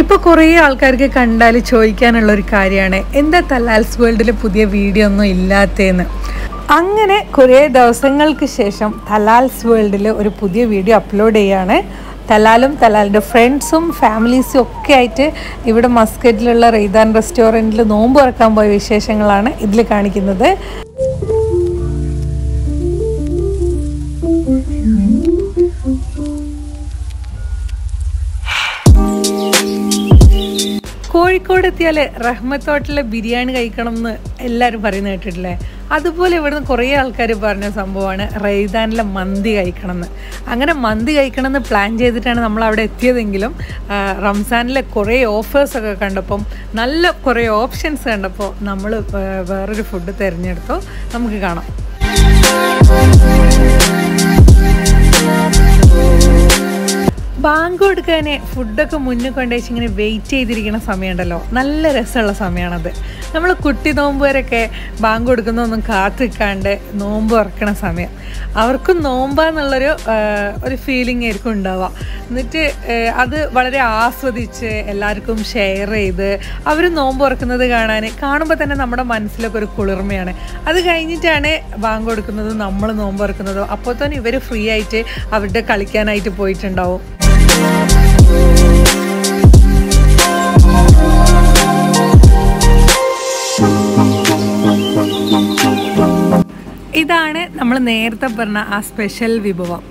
ഇപ്പോൾ കുറേ ആൾക്കാർക്ക് കണ്ടാൽ ചോദിക്കാനുള്ള ഒരു കാര്യമാണ് എന്താ തലാൽസ് വേൾഡിൽ പുതിയ വീഡിയോ ഒന്നും ഇല്ലാത്തേന്ന് അങ്ങനെ കുറേ ദിവസങ്ങൾക്ക് ശേഷം തലാൽസ് വേൾഡിൽ ഒരു പുതിയ വീഡിയോ അപ്ലോഡ് ചെയ്യാണ്. തലാലും തലാലിന്റെ ഫ്രണ്ട്സും ഫാമിലീസും ഒക്കെ ആയിട്ട് ഇവിടെ മസ്കറ്റിലുള്ള റെയ്താൻ റെസ്റ്റോറന്റിൽ നോമ്പ് തുറക്കാൻ പോയ വിശേഷങ്ങളാണ് ഇതിൽ കാണിക്കുന്നത്. കോഴിക്കോട് എത്തിയാൽ റഹ്മത്ത് ഹോട്ടലിലെ ബിരിയാണി കഴിക്കണം എന്ന് എല്ലാവരും പറയുന്നത് കേട്ടിട്ടില്ലേ? അതുപോലെ ഇവിടുന്ന് കുറേ ആൾക്കാർ പറഞ്ഞ സംഭവമാണ് റെയ്താനിലെ മന്തി കഴിക്കണം എന്ന് അങ്ങനെ മന്തി കഴിക്കണം എന്ന് പ്ലാൻ ചെയ്തിട്ടാണ് നമ്മൾ അവിടെ എത്തിയതെങ്കിലും റംസാനിലെ കുറേ ഓഫേഴ്സൊക്കെ കണ്ടപ്പം നല്ല കുറേ ഓപ്ഷൻസ് കണ്ടപ്പോൾ നമ്മൾ വേറൊരു ഫുഡ് തിരഞ്ഞെടുത്തു. നമുക്ക് കാണാം. ബാങ്ക് കൊടുക്കാനെ ഫുഡൊക്കെ മുന്നിൽ കൊണ്ടുവച്ച് ഇങ്ങനെ വെയിറ്റ് ചെയ്തിരിക്കുന്ന സമയമുണ്ടല്ലോ. നല്ല രസമുള്ള സമയമാണത്. നമ്മൾ കുട്ടി നോമ്പ് വരെയൊക്കെ ബാങ്ക് കൊടുക്കുന്നൊന്നും കാത്തിക്കാണ്ട് നോമ്പ് ഉറക്കണ സമയം. അവർക്കും നോമ്പാന്നുള്ളൊരു ഒരു ഫീലിംഗ് ആയിരിക്കും ഉണ്ടാവുക. എന്നിട്ട് അത് വളരെ ആസ്വദിച്ച് എല്ലാവർക്കും ഷെയർ ചെയ്ത് അവർ നോമ്പ് ഉറക്കുന്നത് കാണാൻ കാണുമ്പോൾ തന്നെ നമ്മുടെ മനസ്സിലൊക്കെ ഒരു കുളിർമയാണ്. അത് കഴിഞ്ഞിട്ടാണ് ബാങ്ക് കൊടുക്കുന്നതും നമ്മൾ നോമ്പ് ഉറക്കുന്നതും അപ്പോൾ തന്നെ ഇവർ ഫ്രീ ആയിട്ട് അവരുടെ കളിക്കാനായിട്ട് പോയിട്ടുണ്ടാവും. ഇതാണ് നമ്മൾ നേരത്തെ പറഞ്ഞ ആ സ്പെഷ്യൽ വിഭവം.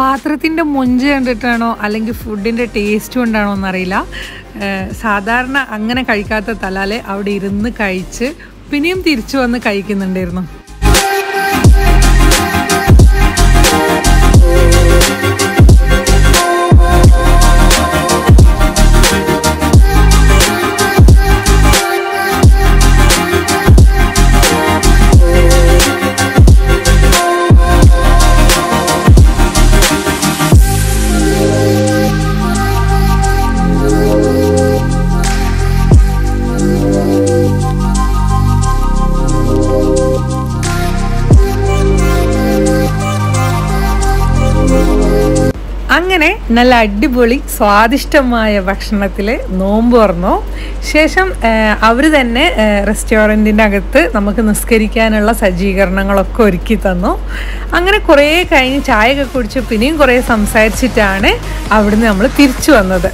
പാത്രത്തിന്റെ മൊഞ്ച് കണ്ടിട്ടാണോ അല്ലെങ്കിൽ ഫുഡിന്റെ ടേസ്റ്റ് കൊണ്ടാണോ എന്നറിയില്ല. സാധാരണ അങ്ങനെ കഴിക്കാത്ത തലാലെ അവിടെ ഇരുന്ന് കഴിച്ച് പിന്നെയും തിരിച്ചു വന്ന് കഴിക്കുന്നുണ്ടായിരുന്നു. അങ്ങനെ നല്ല അടിപൊളി സ്വാദിഷ്ടമായ ഭക്ഷണത്തിൽ നോമ്പ് തുറന്നു. ശേഷം അവർ തന്നെ റെസ്റ്റോറന്റിന്റെ അകത്ത് നമുക്ക് നിസ്കരിക്കാനുള്ള സജ്ജീകരണങ്ങളൊക്കെ ഒരുക്കി തന്നു. അങ്ങനെ കുറേ കഴിഞ്ഞ് ചായയൊക്കെ കുടിച്ച് പിന്നെയും കുറേ സംസാരിച്ചിട്ടാണ് അവിടുന്ന് നമ്മൾ തിരിച്ചു വന്നത്.